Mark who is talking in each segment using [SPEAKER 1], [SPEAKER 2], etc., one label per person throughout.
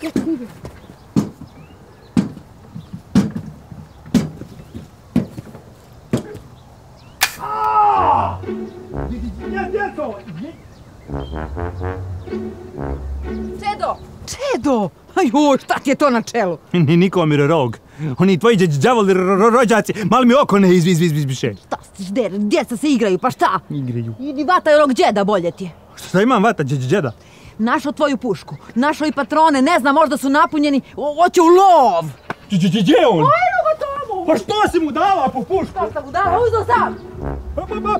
[SPEAKER 1] eto, eto, ide. Čedo! Čedo! Ajoj, šta ti je to na čelu?
[SPEAKER 2] Ni Nikomir rog. Oni tvoji ro- rođaci, malo mi oko ne izvi, izvi, izvi, izviše.
[SPEAKER 1] Šta si žder, djeca se igraju, pa šta?
[SPEAKER 2] Igraju.
[SPEAKER 1] Idi vataj onog džeda, bolje ti je.
[SPEAKER 2] Šta imam vata, đeda?
[SPEAKER 1] Našao tvoju pušku, našao i patrone, ne znam, možda su napunjeni, hoće u lov!
[SPEAKER 2] Gdje je on?
[SPEAKER 1] Ajmo ga tomu!
[SPEAKER 2] Pa što si mu dala po pušku?
[SPEAKER 1] Šta sam mu dala, uzeo sam!
[SPEAKER 2] Pa, pa, pa.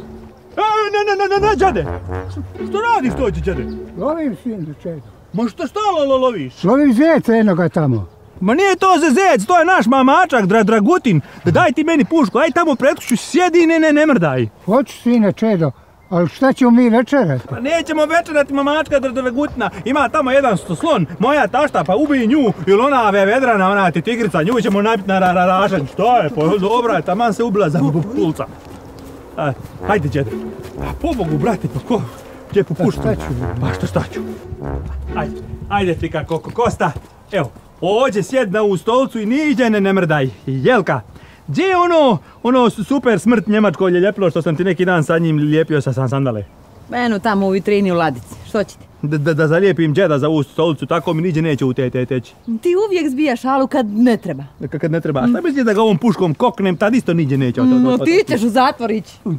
[SPEAKER 2] E, ne, ne, ne, ne, ne, đade. Što- Što radiš to, đede?
[SPEAKER 3] Lovim sinu čedo.
[SPEAKER 2] Ma što šta lo- lo- loviš?
[SPEAKER 3] Lovim zeca jednoga tamo.
[SPEAKER 2] Ma nije to za zec, to je naš mamačak, dra, Dragutin. Daj ti meni pušku, aj tamo pred kuću, sjedi i ne, ne, ne mrdaj.
[SPEAKER 3] Hoću sine čedo, ali šta ćemo mi večerati?
[SPEAKER 2] Pa nećemo večerati mamačka dra, Dragutina. Ima tamo jedan slon, moja tašta, pa ubij nju. Ili ona ve vedrana, ona ti tigrica, nju ćemo napiti na ra, ra, ražanj. Što je, pa dobra je, taman se ubila za pulca. Aj, hajde, djede. Pobogu, brate, pa ko? Gdje popušta?
[SPEAKER 3] šta ću?
[SPEAKER 2] Pa što šta ću? Ajde, ajde ti kako, Kosta. Evo, ođe sjed na ovu stolcu i niđe ne, ne mrdaj. Jelka, gdje je ono, ono su- super smrt njemačko ljepilo što sam ti neki dan sa njim lijepio sa sam sandale?
[SPEAKER 1] Menu tamo u vitrini u ladici, što ćete?
[SPEAKER 2] Da, da, da zalijepim džeda za ovu stolicu, tako mi niđe neće u te, te teći.
[SPEAKER 1] Ti uvijek zbijaš šalu kad ne treba.
[SPEAKER 2] K- Kad ne treba. A šta misliš da ga ovom puškom koknem, tad isto niđe neće.
[SPEAKER 1] No
[SPEAKER 2] od-
[SPEAKER 1] ti ćeš u zatvor ići.
[SPEAKER 2] od-